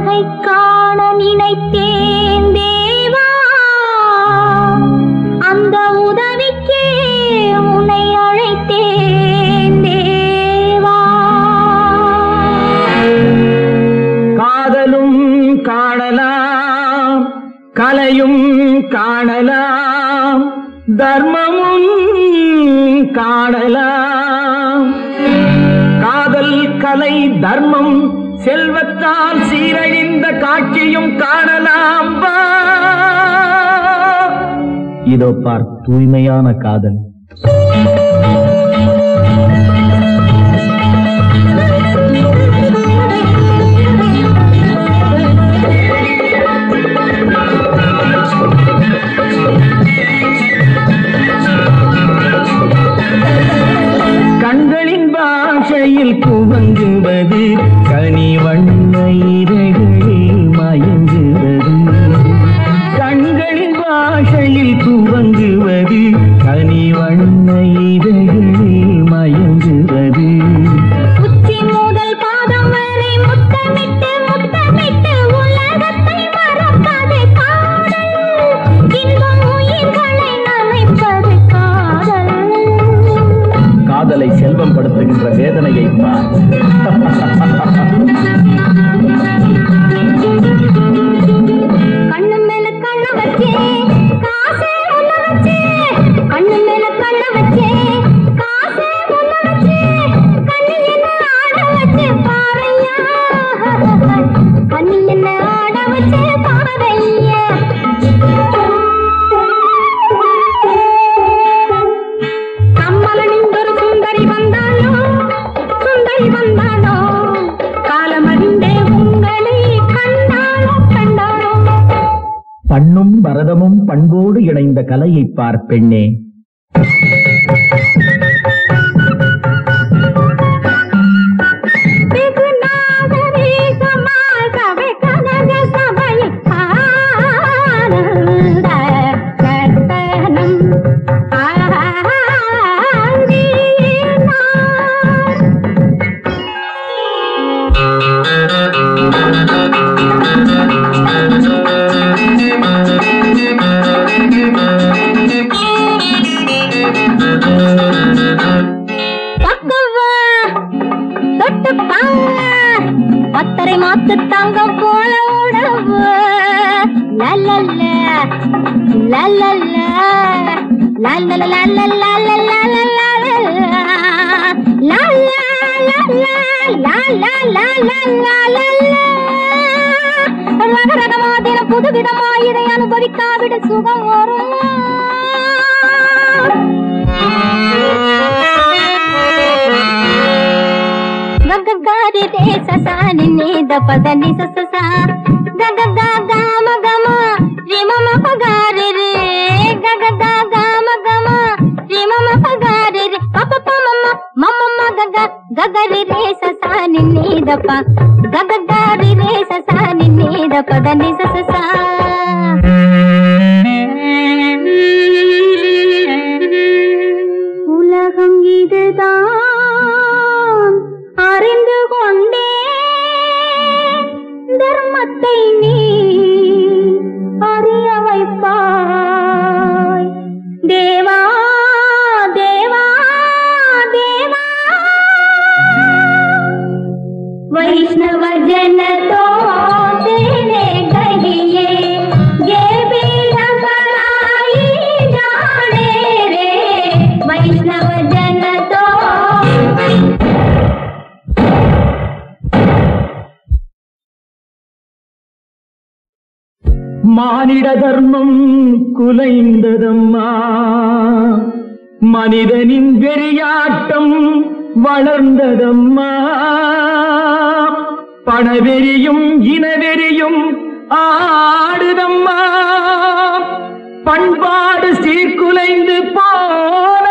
உலகை காண நினைத்தேன் தேவா. அந்த உதவிக்கே உன்னை அழைத்தேன் தேவா. காதலும் காணலாம் கலையும் காணலாம் தர்மமும் காணலாம். காதல் கலை தர்மம் செல்வத்தால் சீரழிந்த காட்சியும் காணலாம். இதோ பார் தூய்மையான காதல். என்ற வேதனையை பார். பண்ணும் பரதமும் பண்போடு இணைந்த கலையைப் பார் லல்லல்ல லல்லல லல்லல லல்லல ரகரகமாதின புதுவிதமா இதை அனுபவிக்காவிட சுகம் வரும் గగగారి రే ససాని నీద పదని ససస గగగా గగరి రే ససాని నీద ప గగగారి రే ససాని నీద పదని ససస உலகம் இதுதான் மானிட தர்மம் குலைந்ததம்மா. மனிதனின் வெறியாட்டம் வளர்ந்ததம்மா. பணவெறியும் இனவெறியும் ஆடுதம்மா. பண்பாடு சீர்குலைந்து போன